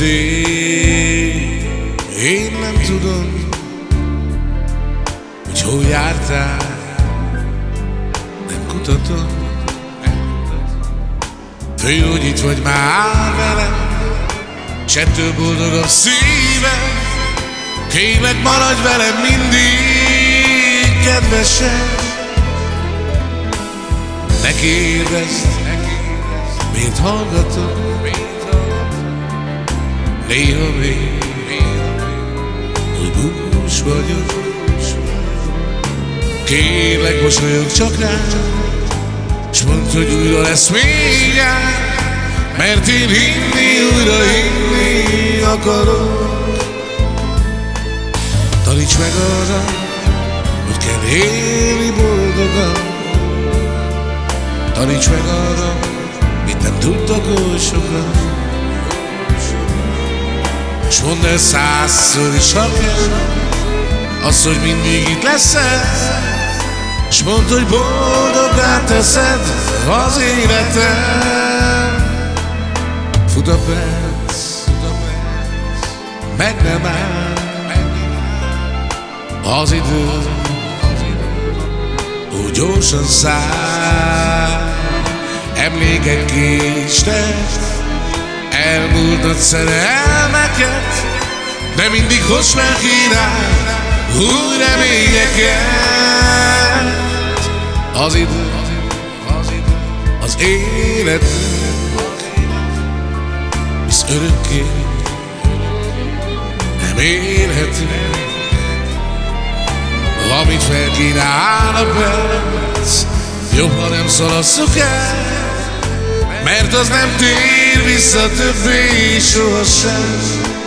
Én nem tudom, hogy hol jártál, nem kutatom. Fő, hogy itt vagy már velem, se több boldog a szívem. Kérlek, maradj velem mindig, kedvesen. Ne kérdezd, miért hallgatom, néha még, hogy bús vagyok. Kérlek, mosolyog csak rám, s mondd, hogy újra lesz még mert én hinni, újra hinni akarok. Taníts meg arra, hogy kell élni boldogan. Taníts meg arra, mit nem tudtak oly sokan. S mondd el százszor is, ha az, hogy mindig itt leszel, S mondd, hogy boldogá teszed az életem. Fut a perc, meg nem áll az idő, úgy gyorsan száll. Emlékek késtek, elmúltott szerelmeket, de mindig hoznak irány, új reményeket. Az idő, az élet, hisz örökké nem élhető. Amit felkínál a perc, jobb, ha nem szalasszuk el, mert az nem tér vissza többé sohasem.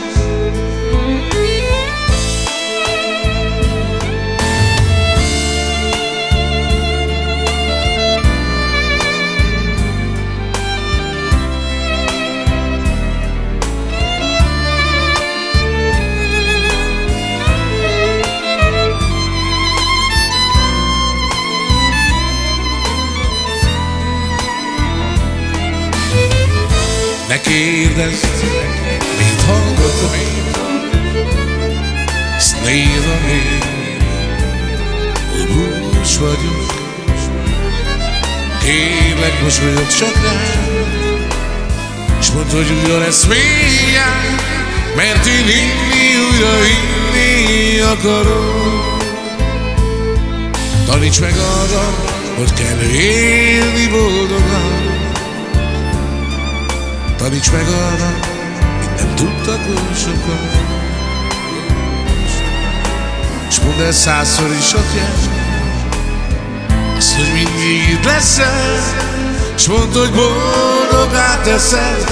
Ne kérdezd, mit hallgatom én, Ezt nézem én, hogy bús vagyok. Kérlek, mosolyog csak rám, S mondd, hogy lesz mélyen, Mert én inni, újra inni akarok. Taníts meg arra, hogy kell élni boldogan, Taníts meg arra, mit nem tudtak oly sokan. S mondd el százszor is, atyám, azt, hogy mindig itt leszel, S mondd, hogy boldogá teszed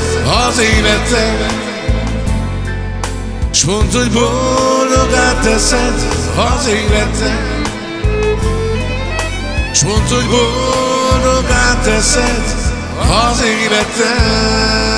az életem. S mondd, hogy boldogá teszed az életem. S mondd, hogy boldogá teszed az életem.